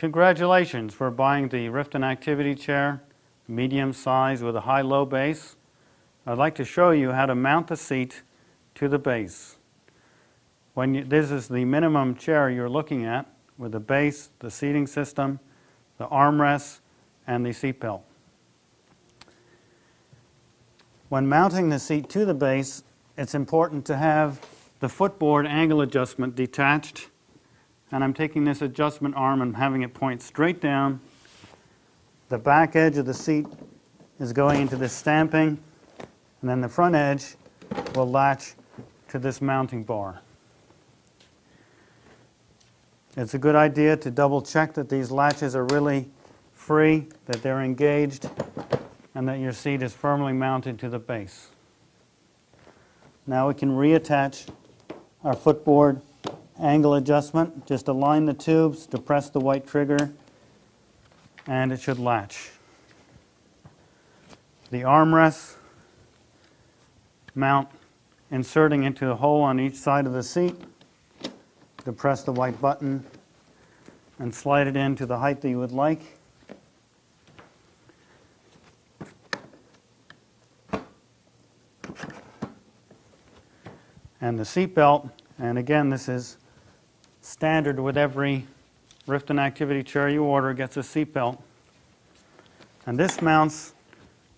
Congratulations for buying the Rifton Activity Chair, medium size with a high-low base. I'd like to show you how to mount the seat to the base. When you, this is the minimum chair you're looking at with the base, the seating system, the armrests, and the seat belt. When mounting the seat to the base, it's important to have the footboard angle adjustment detached. And I'm taking this adjustment arm and having it point straight down. The back edge of the seat is going into this stamping, and then the front edge will latch to this mounting bar. It's a good idea to double check that these latches are really free, that they're engaged, and that your seat is firmly mounted to the base. Now we can reattach our footboard angle adjustment. Just align the tubes, depress the white trigger, and it should latch. The armrests mount inserting into a hole on each side of the seat. Depress the white button and slide it in to the height that you would like. And the seat belt, and again, this is standard with every Rifton activity chair you order, gets a seat belt. And this mounts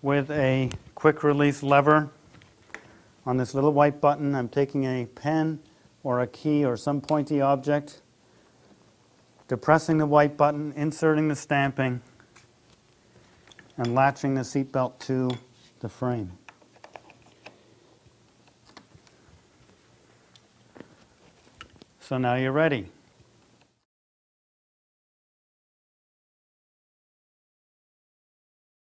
with a quick release lever on this little white button. I'm taking a pen or a key or some pointy object, depressing the white button, inserting the stamping, and latching the seatbelt to the frame. So now you're ready.